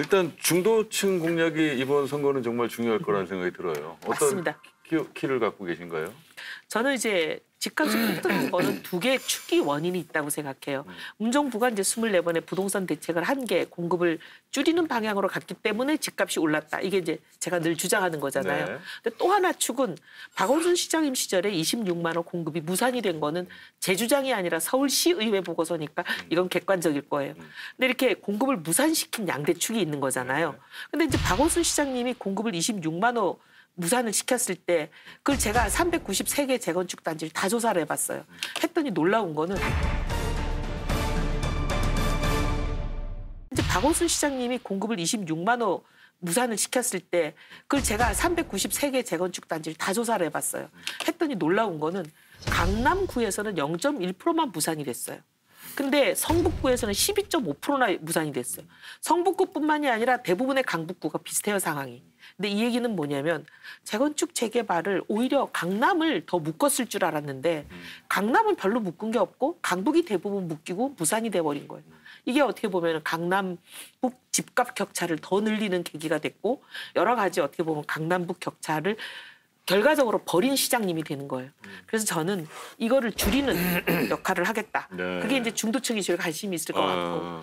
일단 중도층 공략이 이번 선거는 정말 중요할 거라는 생각이 들어요. 어떤 맞습니다. 키, 키를 갖고 계신가요? 저는 이제 집값이 폭등한 거는 두 개의 축이 원인이 있다고 생각해요. 문정부가 이제 24번의 부동산 대책을 한개 공급을 줄이는 방향으로 갔기 때문에 집값이 올랐다. 이게 이제 제가 늘 주장하는 거잖아요. 네. 근데 또 하나 축은 박원순 시장님 시절에 26만 원 공급이 무산이 된 거는 제 주장이 아니라 서울시 의회 보고서니까 이건 객관적일 거예요. 근데 이렇게 공급을 무산시킨 양대 축이 있는 거잖아요. 근데 이제 박원순 시장님이 공급을 26만 원 무산을 시켰을 때 그걸 제가 393개 재건축 단지를 다 조사를 해봤어요. 했더니 놀라운 거는 이제 박원순 시장님이 공급을 26만 호 무산을 시켰을 때 그걸 제가 393개 재건축 단지를 다 조사를 해봤어요. 했더니 놀라운 거는 강남구에서는 0.1%만 무산이 됐어요. 근데 성북구에서는 12.5%나 무산이 됐어요. 성북구뿐만이 아니라 대부분의 강북구가 비슷해요 상황이. 근데 이 얘기는 뭐냐면 재건축 재개발을 오히려 강남을 더 묶었을 줄 알았는데 강남은 별로 묶은 게 없고 강북이 대부분 묶이고 무산이 돼버린 거예요. 이게 어떻게 보면 강남북 집값 격차를 더 늘리는 계기가 됐고 여러 가지 어떻게 보면 강남북 격차를 결과적으로 버린 시장님이 되는 거예요. 그래서 저는 이거를 줄이는 역할을 하겠다. 네. 그게 이제 중도층이 제일 관심이 있을 것 같고 아,